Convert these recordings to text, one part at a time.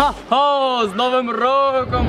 Ha, ho, z nowym rokiem!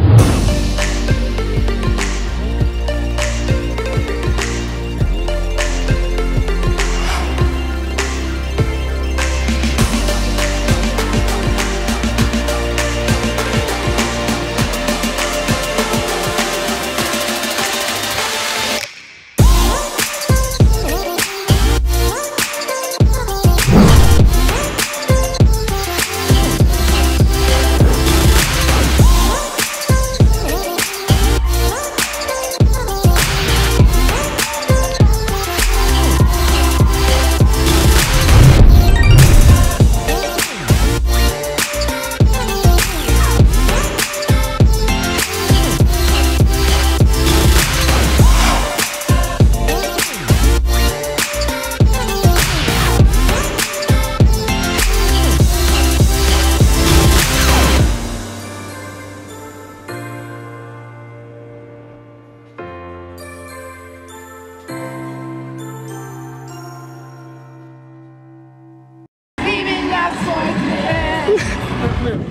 mutluyum.